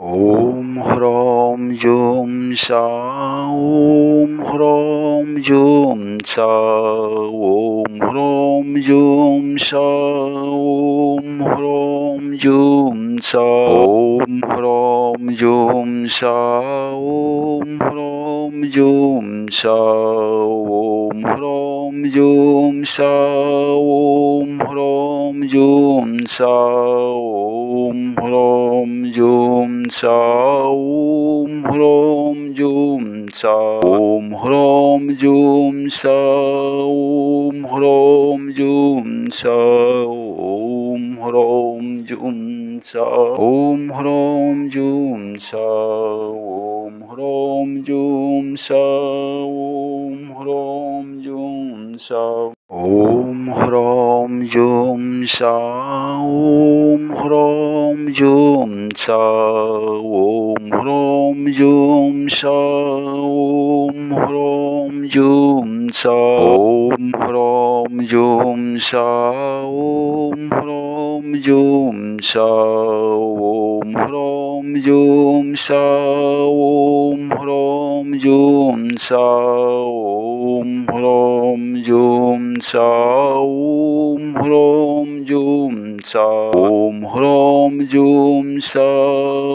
ॐ ह्रौं जुं सा ॐ ह्रौं जुं सा ॐ ह्रौं जुं सा ॐ ह्रौं जुं सा ॐ ह्रौं जुं सा ॐ ह्रौं जुं सा ॐ ह्रौं जुं सा ॐ ह्रौं जुं सा ॐ ह्रौं जुं सा ॐ ह्रौं जुं सा ॐ ह्रौं जुं सा ॐ ह्रौं जुं सा ॐ ह्रौं जुं सा ॐ ह्रौं जुं सा ॐ ह्रौं जुं सा ॐ ह्रौं जुं सा ॐ ह्रौं जुं सा ॐ ह्रौं जुं सा ॐ ह्रौं जुं सा ॐ ह्रौं जुं सा ॐ ह्रौं जुं सा ॐ ह्रौं जुं सा ॐ ह्रौं जुं सा ॐ ह्रौं जुं सा ॐ ह्रौं जुं सा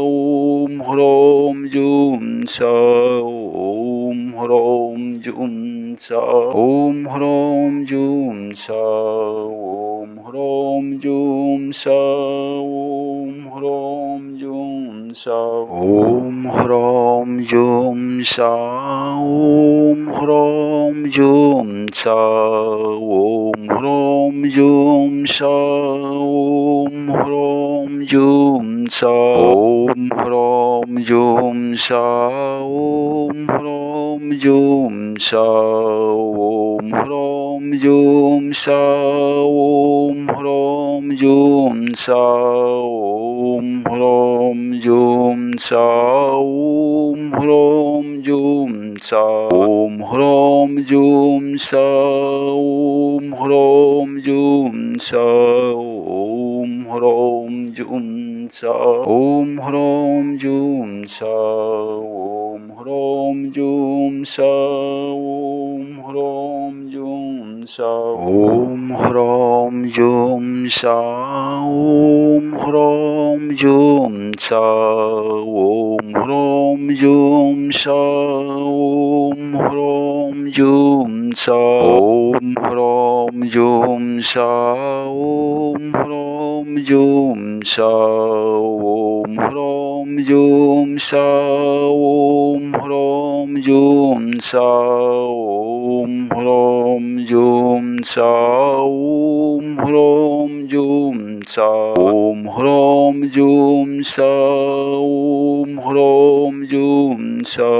ॐ ह्रौं जुं सा ॐ ह्रौं जुं सा। ॐ ह्रौं जुं सा। ॐ ह्रौं जुं सा। ॐ ह्रौं ॐ ह्रौं जुं सा ॐ ह्रौं जुं सा ॐ ह्रौं जुं सा ॐ ह्रौं जुं सा ॐ ह्रौं जुं सा ॐ ह्रौं जुं सा ॐ ह्रौं जुं सा ॐ ह्रौं जुं सा ॐ ह्रौं जुं jum Om hrom jum saum hrom jum saum hrom jum saum hrom jum सा ॐ ह्रौं जुं सा ॐ ह्रौं जुं सा ॐ ह्रौं जुं सा ॐ ह्रौं जुं सा ॐ ह्रौं जुं सा ॐ ह्रौं जुं सा ॐ ह्रौं जुं सा ॐ ह्रौं जुं सा ॐ ह्रौं जुं सा ॐ ह्रौं जुं सा ॐ ह्रौं जुं सा ॐ ह्रौं जुं सा ॐ ह्रौं जुं सा ॐ ह्रौं जुं सा ॐ ह्रौं जुं सा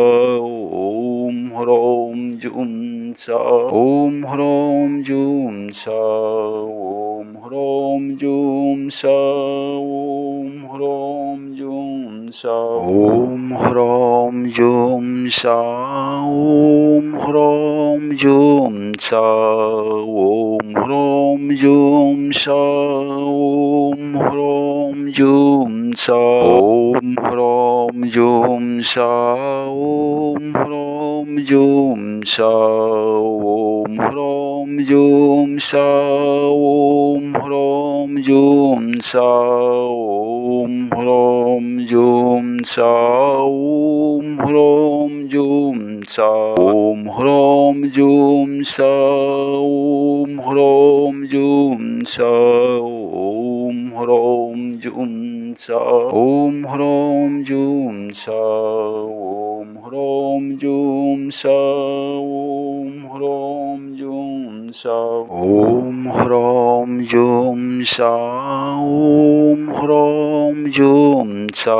ॐ ह्रौं जुं सा ॐ ह्रौं जुं सा ॐ ह्रौं जुं सा ॐ ह्रौं जुं सा, ॐ ह्रौं जुं सा, ॐ ह्रौं जुं सा, ॐ ह्रौं जुं सा, ॐ ह्रौं जुं सा, ॐ ह्रौं जुं सा, ॐ ह्रौं जुं सा ह्रौं जुं सा ह्रौं जुं सा सा ॐ ह्रौं जुं सा ॐ ह्रौं जुं सा ॐ ह्रौं जुं सा ॐ ह्रौं जुं सा ॐ ह्रौं जुं सा ॐ ह्रौं जुं सा ॐ ह्रौं जुं सौ ओम ह्रोम जूम सा ओम ह्रोम जूम सा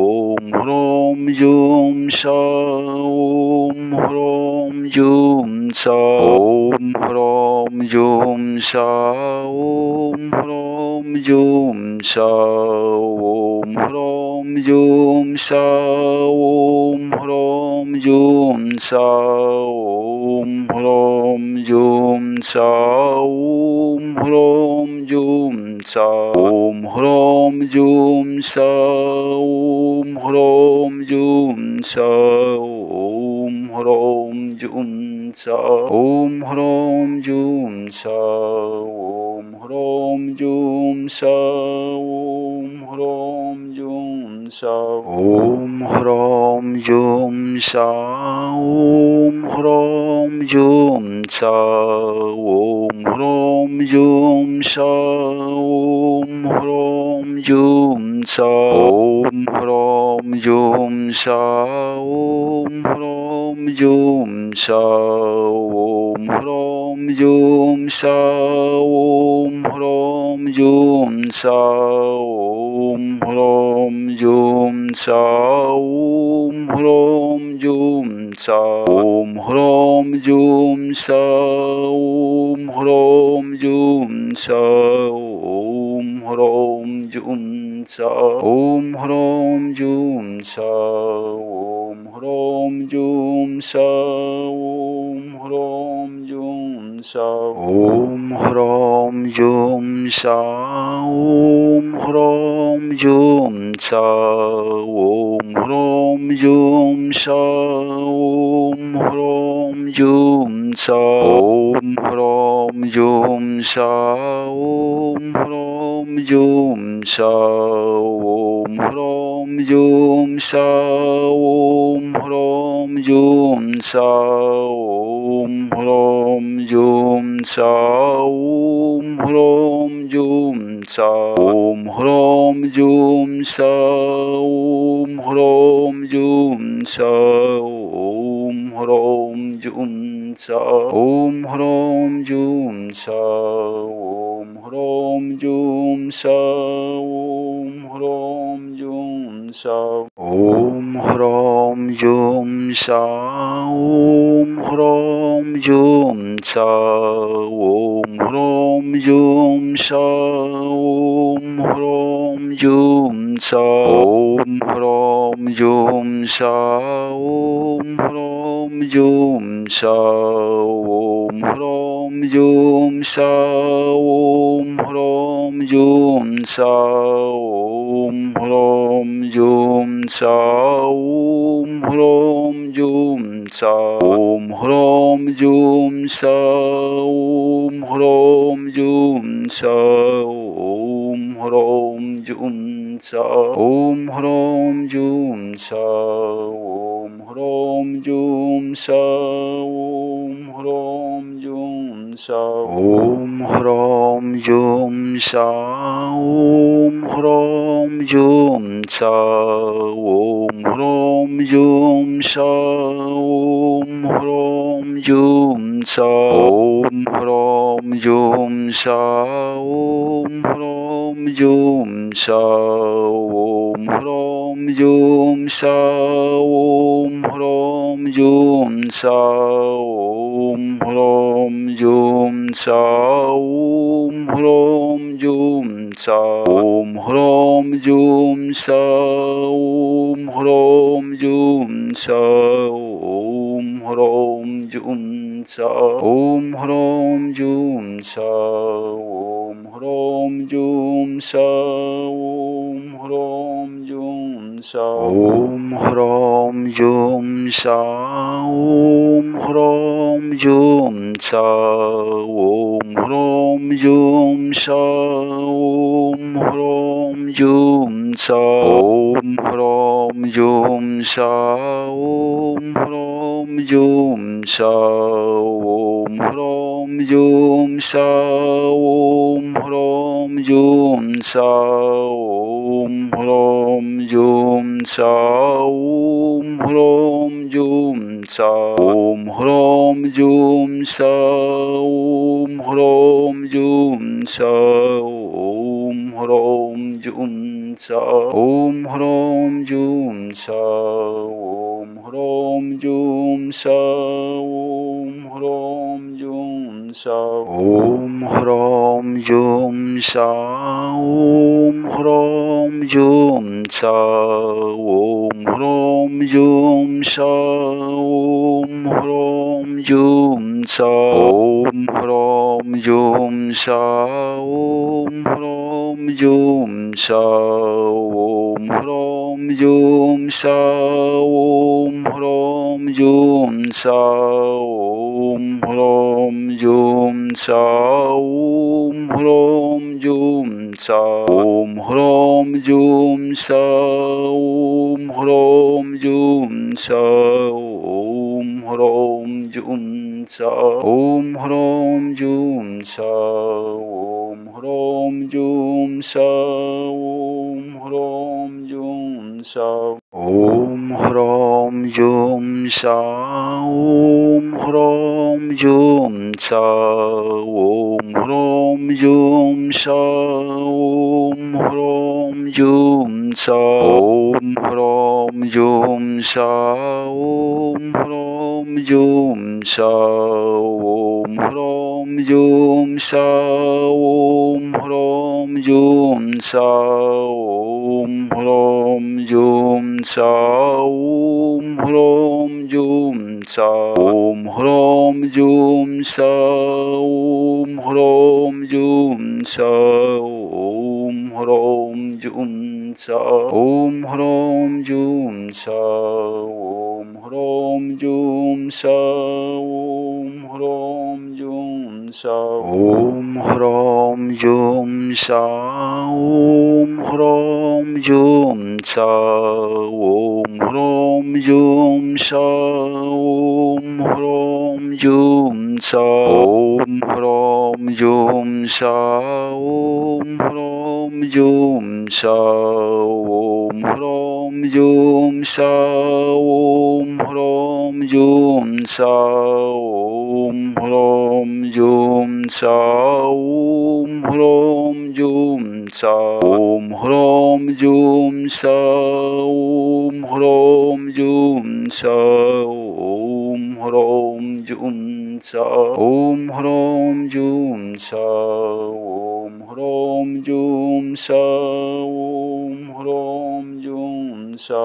ओम ह्रोम जूम सा ओम ह्रोम जूम सा ओम ह्रोम जूम सा ओम ह्रोम जूम सा ओम ह्रोम जूम सा ओम ह्रोम जूम सा ह्रों जूं स ॐ ह्रों जूं स ॐ ह्रों जूं स ॐ ह्रों जूं स ॐ ह्रों जूं स ॐ ह्रों जूं स ॐ ह्रों जूं स ॐ ह्रों जूं स ॐ ह्रों जूं स ॐ ह्रों ह्रों जूं स ॐ ह्रों जूं स ॐ ह्रों जूं स ॐ ह्रों जूं स ॐ ह्रों जूं स ॐ ह्रों जूं स ॐ ह्रों जूं स ॐ ह्रों जूं स ॐ ह्रों जूं स ॐ ह्रों जूं स ॐ ह्रों जूं स ॐ ह्रों जुं स। ॐ ह्रों जुं स। ॐ ह्रों जुं स। ॐ ह्रों जुं स। ॐ ह्रों जुं स। ॐ ह्रों जुं स। ॐ ह्रों जुं स। ॐ ह्रों जुं स। ॐ ह्रों जुं स। ॐ ह्रों জুম স ওম হ্রোম জুম স ওম হ্রোম জুম স ওম হ্রোম জুম স ওম হ্রোম জুম स। ॐ ह्रों जूं स। ॐ ह्रों जूं स। ॐ ह्रों जूं स। ॐ ह्रों जूं स। ॐ ह्रों जूं स। ॐ ह्रों जूं सौं ॐ ह्रौं जूं सा ॐ ह्रौं जूं सा ॐ ह्रौं जूं सा ॐ ह्रौं जूं सा ॐ ह्रौं जूं सा ॐ ह्रौं जूं सा ॐ ह्रौं जूं सा ॐ ह्रौं जूं सा ह्रों जूं स ॐ ह्रों जूं स ॐ ह्रों जूं स ॐ ह्रों जूं स ॐ ह्रों जूं स ॐ ह्रों जूं स ॐ ह्रों जूं स ॐ ह्रों जूं स ॐ ह्रों जूं स ॐ ह्रों जूं स ॐ ह्रों जूं स ॐ ह्रों जूं ॐ ह्रों जूं स ॐ ह्रों जूं स ॐ ह्रों जूं स ॐ ह्रों जूं स ॐ ह्रों जूं स ॐ ह्रों जूं स ॐ ह्रों जूं स ॐ ह्रों जूं स ॐ ह्रों जूं स ॐ ह्रों जूं स ॐ ह्रों जूं स ॐ ह्रों जूं स ॐ ह्रों जूं स ॐ ह्रों जूं स ॐ ह्रों जूं स ॐ ह्रों जूं स ॐ ह्रों जूं स ॐ ह्रों जूं स জুম স ওম হ্রোম জুম স ওম হ্রোম জুম স ওম হ্রোম জুম স ওম হ্রোম জুম স ওম হ্রোম জুম স ওম হ্রোম জুম স ওম হ্রোম জুম স ওম হ্রোম জুম স ওম सा ओम ह्रोम जूम सा ओम ह्रोम जूम सा ओम ह्रोम जूम सा ओम ह्रोम जूम सा ओम ह्रोम जूम सा ओम ह्रोम जूम सा ओम ह्रोम जूम सा ओम ह्रोम जूम सा ह्रौं जुं सा ॐ ह्रौं जुं सा ॐ ह्रौं जुं सा ॐ ह्रौं जुं सा ॐ ह्रौं जुं सा ॐ ह्रौं जुं सा ॐ ह्रौं जुं सा ॐ ह्रौं जुं सा ॐ ह्रौं जुं सा ॐ ह्रौं जुं सा ॐ ह्रौं जुं सा ॐ ह्रौं जुं सा ॐ ह्रौं जुं सा ॐ ह्रौं जुं सा ॐ ह्रौं जुं सा ॐ ह्रौं जुं सा ॐ ह्रौं जुं सा ॐ ह्रौं जुं सा ॐ ह्रौं जुं सा ॐ ह्रौं जुं सा ॐ ह्रौं जुं सा ॐ ह्रौं जुं सा ॐ ह्रौं जुं सा ॐ ह्रौं जुं सा ॐ ह्रौं जुं सा ॐ ह्रौं जुं सा ॐ ह्रौं जुं सा ॐ ह्रौं जुं सा ॐ ह्रौं জুম স ওম হ্রোম জুম স ওম হ্রোম জুম স ওম হ্রোম জুম স ওম হ্রোম জুম স ওম হ্রোম জুম স ওম হ্রোম জুম স ওম হ্রোম জুম স ওম হ্রোম জুম सा। ॐ ह्रौं जुं सा। ॐ ह्रौं जुं सा। ॐ ह्रौं जुं सा